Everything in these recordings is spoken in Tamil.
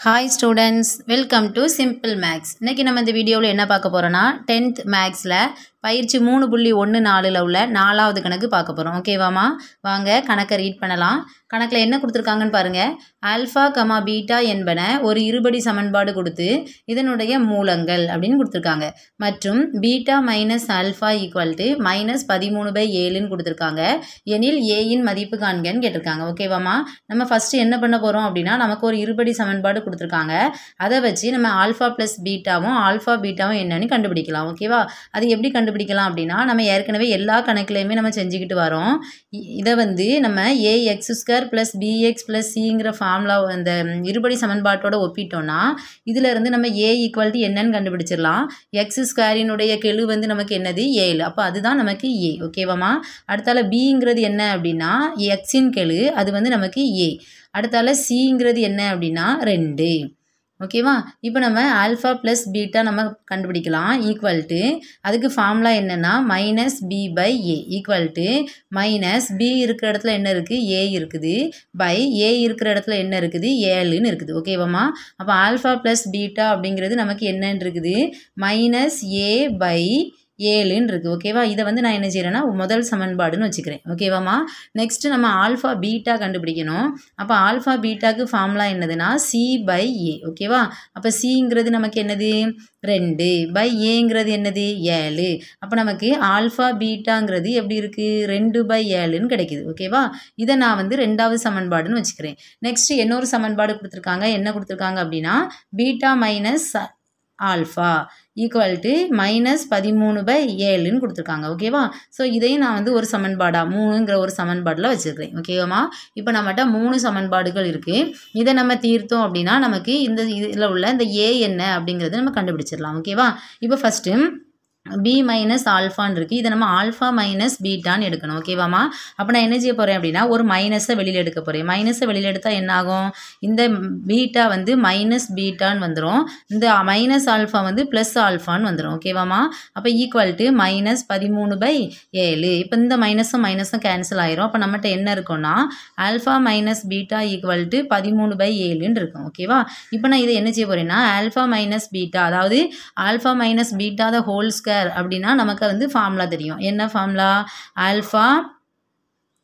Hi students welcome to simple maths இன்றைக்கி நம்ம இந்த வீடியோவில் என்ன பார்க்க போகிறோன்னா டென்த் மேக்ஸில் பயிற்சி மூணு புள்ளி ஒன்று நாலில் உள்ள நாலாவது கணக்கு பார்க்க போகிறோம் ஓகேவாம்மா வாங்க கணக்கை ரீட் பண்ணலாம். கணக்கில் என்ன கொடுத்துருக்காங்கன்னு பாருங்கள் ஆல்ஃபா கமா பீட்டா என்பன ஒரு இருபடி சமன்பாடு கொடுத்து இதனுடைய மூலங்கள் அப்படின்னு கொடுத்துருக்காங்க. மற்றும் beta minus alpha equal to minus பதிமூணு பை ஏழுன்னு கொடுத்துருக்காங்க. எனில் ஏயின் மதிப்பு காண்கன்னு கேட்டிருக்காங்க. ஓகேவாம்மா நம்ம ஃபஸ்ட்டு என்ன பண்ண போகிறோம் அப்படின்னா நமக்கு ஒரு இருபடி சமன்பாடு கொடுத்துருக்காங்க. அதை வச்சு நம்ம ஆல்ஃபா ப்ளஸ் பீட்டாவும் ஆல்ஃபா பீட்டாவும் என்னன்னு கண்டுபிடிக்கலாம். ஓகேவா அது எப்படி கண்டுபிடிக்கலாம் அப்படின்னா நம்ம ஏற்கனவே எல்லா கணக்குலையுமே நம்ம செஞ்சுக்கிட்டு வரோம். இதை வந்து நம்ம A X square plus B X plus சிங்கிற formula அந்த இருபடி சமன்பாட்டோட ஒப்பிட்டோம்னா இதுல இருந்து நம்ம ஏ ஈக்குவாலிட்டி என்னன்னு கண்டுபிடிச்சிடலாம். எக்ஸ் ஸ்கொயரினுடைய கெழு வந்து நமக்கு என்னது? ஏழு. அப்போ அதுதான் நமக்கு ஏ ஓகேவாம்மா அடுத்தால பிங்கிறது என்ன அப்படின்னா எக்ஸின் கெழு அது வந்து நமக்கு ஏ அடுத்தால சிங்கிறது என்ன அப்படின்னா ரெண்டு. ஓகேவா? இப்போ நம்ம ஆல்ஃபா ப்ளஸ் பீட்டா நம்ம கண்டுபிடிக்கலாம். ஈக்குவல் டு அதுக்கு ஃபார்முலா என்னென்னா minus B by A equal to minus B இருக்கிற இடத்துல என்ன இருக்குது ஏ இருக்குது. பை ஏ இருக்கிற இடத்துல என்ன இருக்குது? ஏழுன்னு இருக்குது. ஓகேவாம்மா? அப்போ ஆல்ஃபா ப்ளஸ் பீட்டா அப்படிங்கிறது நமக்கு என்னன்னு இருக்குது? மைனஸ் ஏ பை ஏழுன்னு இருக்குது ஓகேவா இதை வந்து நான் என்ன செய்கிறேன்னா முதல் சமன்பாடுன்னு வச்சுக்கிறேன் ஓகேவாம்மா நெக்ஸ்ட்டு நம்ம ஆல்ஃபா பீட்டா கண்டுபிடிக்கணும். அப்போ ஆல்ஃபா பீட்டாக்கு ஃபார்முலா என்னதுன்னா சி பை ஏ ஓகேவா அப்போ சிங்கிறது நமக்கு என்னது? ரெண்டு. பை ஏங்கிறது என்னது? ஏழு. அப்போ நமக்கு ஆல்ஃபா பீட்டாங்கிறது எப்படி இருக்குது ரெண்டு பை ஏழுன்னு கிடைக்குது ஓகேவா இதை நான் வந்து ரெண்டாவது சமன்பாடுன்னு வச்சுக்கிறேன். நெக்ஸ்ட் இன்னொரு சமன்பாடு கொடுத்துருக்காங்க. என்ன கொடுத்துருக்காங்க அப்படின்னா beta minus alpha equal to minus பதிமூணு பை ஏழுன்னு கொடுத்துருக்காங்க ஓகேவா ஸோ இதையும் நான் வந்து ஒரு சமன்பாடாக மூணுங்கிற ஒரு சமன்பாடில் வச்சுருக்கிறேன் ஓகேவா இப்போ நம்மகிட்ட மூணு சமன்பாடுகள் இருக்குது இதை நம்ம தீர்த்தோம் அப்படின்னா நமக்கு இந்த இதில் உள்ள இந்த ஏ என்ன அப்படிங்கிறது நம்ம கண்டுபிடிச்சிடலாம் ஓகேவா இப்போ ஃபஸ்ட்டு பி மைனஸ் ஆல்ஃபான்னு இருக்குது இதை நம்ம ஆல்ஃபா மைனஸ் பீட்டான்னு எடுக்கணும். ஓகேவாமா அப்போ நான் என்ன செய்ய போகிறேன் அப்படின்னா ஒரு மைனஸை வெளியில் எடுக்க போகிறேன் மைனஸை வெளியில் எடுத்தால் என்ன ஆகும் இந்த பீட்டா வந்து மைனஸ் பீட்டான்னு வந்துடும் இந்த மைனஸ் ஆல்ஃபா வந்து ப்ளஸ் ஆல்ஃபான்னு வந்துடும் ஓகேவாமா அப்போ ஈக்குவல் டு மைனஸ் பதிமூணு பை ஏழு. இப்போ இந்த மைனஸும் மைனஸும் கேன்சல் ஆயிரும். அப்போ நம்மகிட்ட என்ன இருக்கும்னா alpha minus beta equal to பதிமூணு பை ஏழுன்னு இருக்கும். ஓகேவா இப்போ நான் இதை என்ன செய்ய போகிறேன்னா ஆல்ஃபா மைனஸ் பீட்டா அதாவது alpha minus beta the whole square அப்படின்னா நமக்கு வந்து ஃபார்முலா தெரியும். என்ன ஃபார்முலா ஆல்ஃபா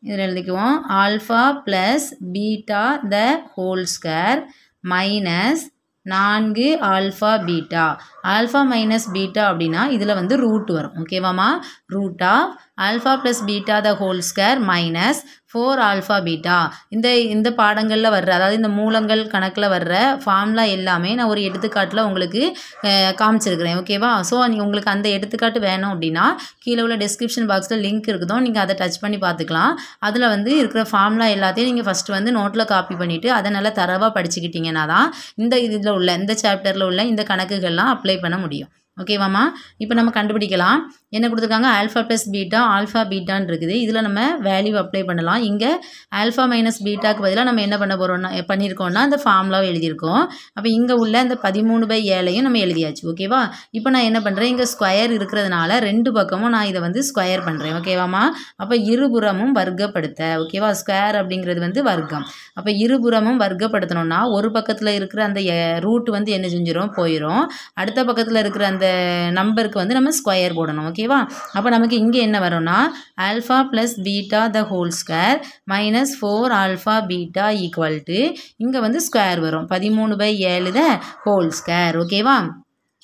இதில் எழுதிக்குவோம். Alpha plus beta the whole square minus நான்கு alpha beta alpha minus beta அப்படின்னா இதில் வந்து ரூட் வரும். ஓகேவாம்மா root of alpha plus beta the whole square minus four alpha beta. இந்த இந்த பாடங்களில் வர்ற அதாவது இந்த மூலங்கள் கணக்கில் வர்ற ஃபார்ம்லா எல்லாமே நான் ஒரு எடுத்துக்காட்டில் உங்களுக்கு காமிச்சிருக்கிறேன். ஓகேவா ஸோ உங்களுக்கு அந்த எடுத்துக்காட்டு வேணும் அப்படின்னா கீழே உள்ள டிஸ்கிரிப்ஷன் பாக்ஸில் லிங்க் இருக்குதோ நீங்கள் அதை டச் பண்ணி பார்த்துக்கலாம் அதில் வந்து இருக்கிற ஃபார்ம்லா எல்லாத்தையும் நீங்கள் ஃபஸ்ட்டு வந்து நோட்டில் காப்பி பண்ணிவிட்டு அதை நல்லா தரவாக படிச்சுக்கிட்டீங்கன்னா தான் இந்த இதில் உள்ள இந்த சாப்டரில் உள்ள இந்த கணக்குகள்லாம் அப்ளை பண்ண முடியும். ஓகேவாம்மா இப்போ நம்ம கண்டுபிடிக்கலாம். என்ன கொடுத்துருக்காங்க? ஆல்ஃபா ப்ளஸ் பீட்டா ஆல்ஃபா பீட்டான்னு இருக்குது. இதில் நம்ம வேல்யூ அப்ளை பண்ணலாம். இங்கே ஆல்ஃபா மைனஸ் பீட்டாக்கு பதிலாக நம்ம என்ன பண்ண போகிறோம்னா பண்ணியிருக்கோம்னா அந்த ஃபார்முலாவை எழுதியிருக்கோம். அப்போ இங்கே உள்ள இந்த பதிமூணு பை ஏழையும் நம்ம எழுதியாச்சு. ஓகேவா இப்போ நான் என்ன பண்ணுறேன் இங்கே ஸ்கொயர் இருக்கிறதுனால ரெண்டு பக்கமும் நான் இதை வந்து ஸ்கொயர் பண்ணுறேன் ஓகேவாம்மா அப்போ இருபுறமும் வர்க்கப்படுத்த. ஓகேவா ஸ்கொயர் அப்படிங்கிறது வந்து வர்க்கம். அப்போ இருபுறமும் வர்க்கப்படுத்தணும்னா ஒரு பக்கத்தில் இருக்கிற அந்த ரூட் வந்து என்ன செஞ்சிடும் போயிடும் அடுத்த பக்கத்தில் இருக்கிற அந்த நம்பருக்கு வந்து நம்ம ஸ்கொயர் போடணும் ஓகேவா? அப்போ நமக்கு இங்கே என்ன வரும்னா alpha plus beta the whole square minus four alpha beta equal to இங்கே வந்து ஸ்கொயர் வரும். பதிமூணு பை ஏழு த ஹோல் ஸ்கொயர் ஓகேவா?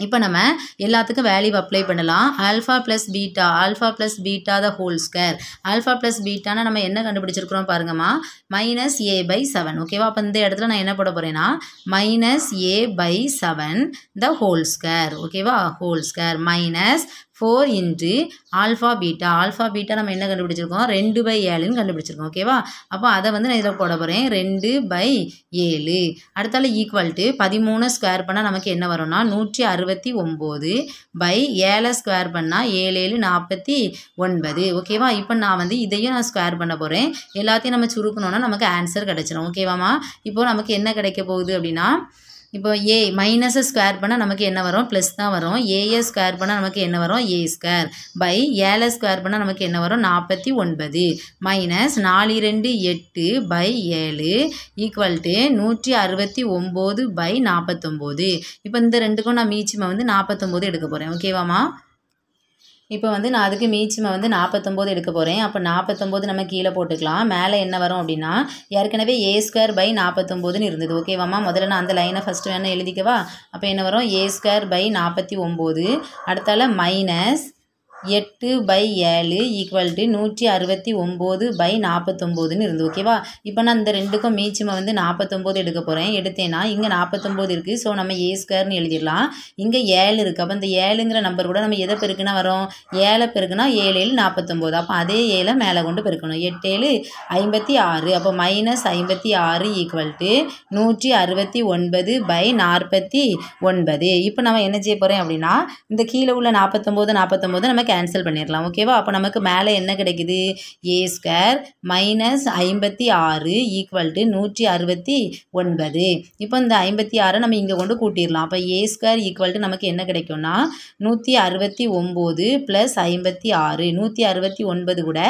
இப்போ நம்ம எல்லாத்துக்கும் வேல்யூ அப்ளை பண்ணலாம். Alpha plus beta alpha plus beta the whole square alpha plus பீட்டானா நம்ம என்ன கண்டுபிடிச்சிருக்கிறோம் பாருங்கம்மா? மைனஸ் ஏ பை செவன் ஓகேவா அப்போ இந்த இடத்துல நான் என்ன போட போகிறேன்னா minus A by seven the whole square ஓகேவா whole square minus four into alpha beta alpha beta நம்ம என்ன கண்டுபிடிச்சிருக்கோம்? ரெண்டு பை ஏழுன்னு கண்டுபிடிச்சிருக்கோம் ஓகேவா அப்போ அதை வந்து நான் இதில் போட போகிறேன் ரெண்டு பை ஏழு. அடுத்தால ஈக்குவல் டு பதிமூணு ஸ்கொயர் பண்ணால் நமக்கு என்ன வரும்னா நூற்றி அறுபத்தி ஒம்பது பை ஏழை ஸ்கொயர் பண்ணால் ஏழு ஏழு நாற்பத்தி ஒன்பது ஓகேவா இப்போ நான் வந்து இதையும் நான் ஸ்கொயர் பண்ண போகிறேன் எல்லாத்தையும் நம்ம சுருக்கணும்னா நமக்கு ஆன்சர் கிடச்சிரும் ஓகேவாம்மா இப்போது நமக்கு என்ன கிடைக்க போகுது அப்படின்னா இப்போ ஏ மைனஸை ஸ்கொயர் பண்ணால் நமக்கு என்ன வரும்? ப்ளஸ் தான் வரும். ஏஏ ஸ்கொயர் பண்ணால் நமக்கு என்ன வரும்? ஏ ஸ்கொயர் பை ஏழை ஸ்கொயர் பண்ணால் நமக்கு என்ன வரும்? நாற்பத்தி ஒன்பது. மைனஸ் நாலு ரெண்டு எட்டு பை ஏழு. ஈக்குவல் டு நூற்றி அறுபத்தி ஒம்பது பை நாற்பத்தொம்போது. இப்போ இந்த ரெண்டுக்கும் நான் மீச்சிமை வந்து நாற்பத்தொம்போது எடுக்க போகிறேன் ஓகேவாம்மா இப்போ வந்து நான் அதுக்கு மீச்சிமை வந்து நாற்பத்தொம்போது எடுக்க போகிறேன் அப்போ நாற்பத்தொம்போது நம்ம கீழே போட்டுக்கலாம். மேலே என்ன வரும் அப்படின்னா ஏற்கனவே ஏ ஸ்கொயர் பை நாற்பத்தொம்போதுன்னு இருந்தது. ஓகேவாம்மா முதல்ல நான் அந்த லைனை ஃபஸ்ட்டு வேணால் எழுதிக்கவா? அப்போ என்ன வரும்? ஏ ஸ்கொயர் பை நாற்பத்தி ஒம்பது. அடுத்தால மைனஸ் எட்டு பை ஏழு ஈக்குவல் டு நூற்றி அறுபத்தி ஒம்பது பை நாற்பத்தொம்போதுன்னு இருந்து ஓகேவா இப்போ நான் இந்த ரெண்டுக்கும் மீச்சிமை வந்து நாற்பத்தொம்போது எடுக்க போகிறேன் எடுத்தேன்னா இங்கே நாற்பத்தொம்போது இருக்குது ஸோ நம்ம ஏ ஸ்கொயர்னு எழுதிடலாம். இங்கே ஏழு இருக்குது அப்போ இந்த ஏழுங்கிற நம்பர் கூட நம்ம எதை பெருக்குனா வரும்? ஏழை பெருக்குனா ஏழு ஏழு நாற்பத்தொம்போது. அப்போ அதே ஏழை மேலே கொண்டு பெருக்கணும். எட்டு ஏழு ஐம்பத்தி ஆறு. அப்போ மைனஸ் ஐம்பத்தி ஆறு ஈக்குவல் டு நூற்றி அறுபத்தி ஒன்பது பை நாற்பத்தி ஒன்பது. இப்போ நம்ம என்ன செய்ய போகிறோம் அப்படின்னா இந்த கீழே உள்ள நாற்பத்தொம்போது நாற்பத்தொம்போது நம்ம கேன்சல் பண்ணிடலாம் ஓகேவா அப்போ நமக்கு மேலே என்ன கிடைக்குது? ஏ ஸ்கொயர் மைனஸ் ஐம்பத்தி ஆறு ஈக்குவல் டு நூற்றி அறுபத்தி ஒன்பது. இப்போ இந்த ஐம்பத்தி ஆறை நம்ம இங்கே கொண்டு கூட்டிடலாம் அப்போ ஏ ஸ்கொயர் ஈக்குவல் டு நமக்கு என்ன கிடைக்கும்னா நூற்றி அறுபத்தி ஒம்பது ப்ளஸ் ஐம்பத்தி ஆறு. நூற்றி அறுபத்தி ஒன்பது கூட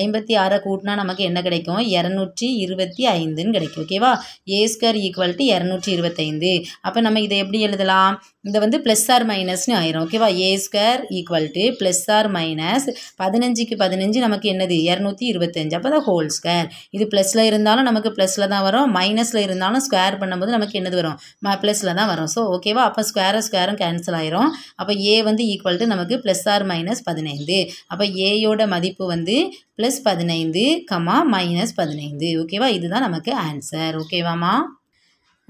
ஐம்பத்தி ஆறை கூட்டினா நமக்கு என்ன கிடைக்கும்? இரநூற்றி இருபத்தி ஐந்துன்னு கிடைக்கும் ஓகேவா ஏ ஸ்கொயர் ஈக்குவல் டு இரநூற்றி இருபத்தைந்து அப்போ நம்ம இதை எப்படி எழுதலாம்? இதை வந்து ப்ளஸ் ஆர் மைனஸ்னு ஆயிரும் ஓகேவா A square equal to plus R minus பதினஞ்சுக்கு பதினஞ்சு நமக்கு என்னது? இரநூத்தி இருபத்தஞ்சு. அப்போ தான் ஹோல் ஸ்கொயர் இது ப்ளஸில் இருந்தாலும் நமக்கு ப்ளஸில் தான் வரும். மைனஸில் இருந்தாலும் ஸ்கொயர் பண்ணும்போது நமக்கு என்னது வரும்? ப்ளஸில் தான் வரும். ஸோ ஓகேவா அப்போ ஸ்கொயரும் ஸ்கொயரும் கேன்சல் ஆயிரும். அப்போ ஏ வந்து ஈக்குவல் டு நமக்கு ப்ளஸ் ஆர் மைனஸ் பதினைந்து. அப்போ ஏயோட மதிப்பு வந்து ப்ளஸ் பதினைந்து கமா மைனஸ் பதினைந்து. ஓகேவா இதுதான் நமக்கு ஆன்சர் ஓகேவாம்மா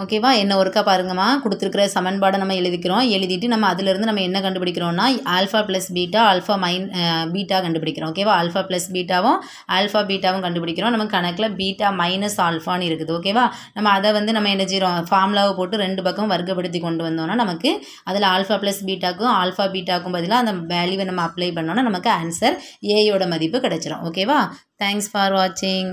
ஓகேவா? என்ன ஒருக்கா பாருங்கம்மா. கொடுத்துருக்கிற சமன்பாடை நம்ம எழுதிக்கிறோம். எழுதிட்டு நம்ம அதிலிருந்து நம்ம என்ன கண்டுபிடிக்கிறோம்னா ஆல்ஃபா ப்ளஸ் பீட்டா ஆல்ஃபா மைன் பீட்டா கண்டுபிடிக்கிறோம். ஓகேவா? ஆல்ஃபா ப்ளஸ் பீட்டாவும் ஆல்ஃபா பீட்டாவும் கண்டுபிடிக்கிறோம். நம்ம கணக்கில் பீட்டா மைனஸ் ஆல்ஃபான்னு இருக்குது. ஓகேவா? நம்ம அதை வந்து நம்ம என்ன செய்கிறோம் ஃபார்முலாவை போட்டு ரெண்டு பக்கம் வர்க்கப்படுத்தி கொண்டு வந்தோம்னா நமக்கு அதில் ஆல்ஃபா ப்ளஸ் பீட்டாக்கும் ஆல்ஃபா பீட்டாக்கும் பதிலாக அந்த வேல்யூவை நம்ம அப்ளை பண்ணோன்னா நமக்கு ஆன்சர் ஏயோட மதிப்பு கிடச்சிரும். ஓகேவா? தேங்க்ஸ் ஃபார் வாட்சிங்